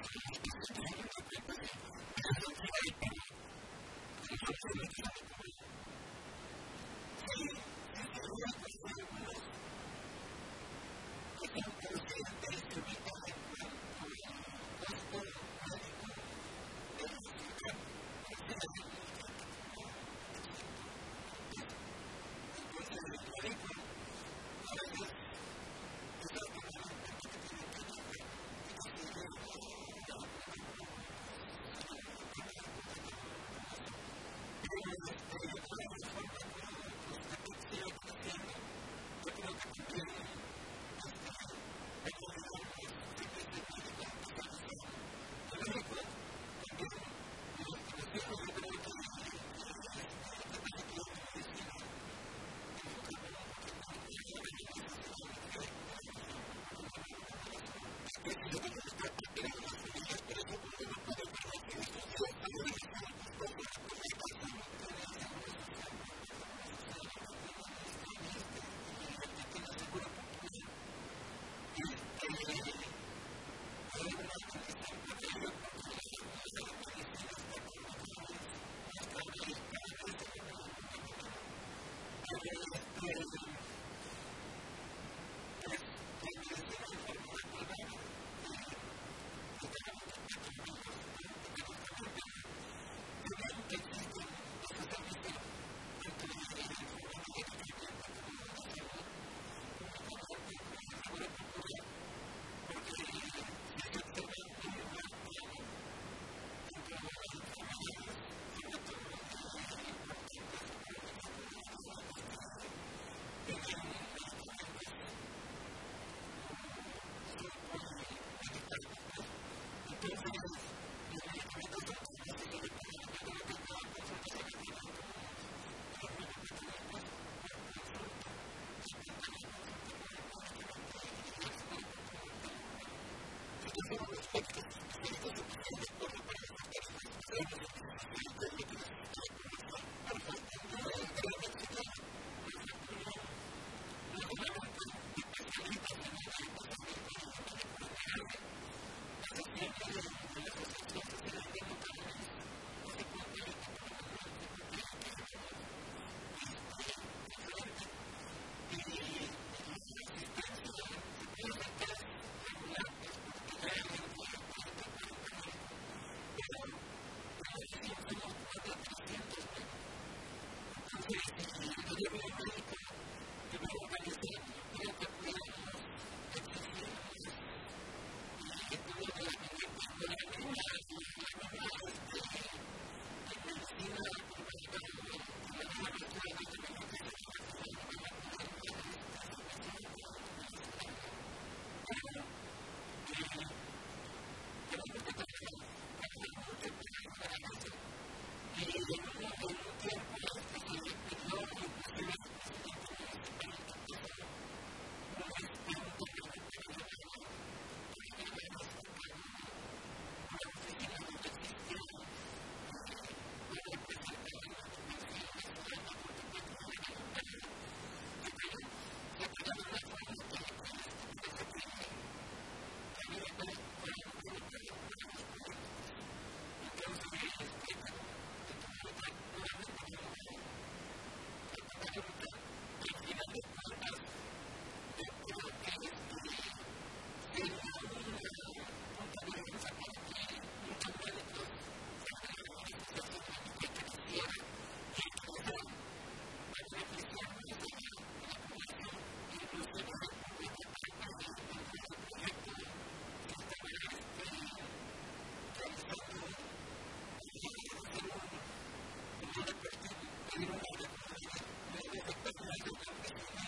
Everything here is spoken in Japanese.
ハハハハ! ハハハハ!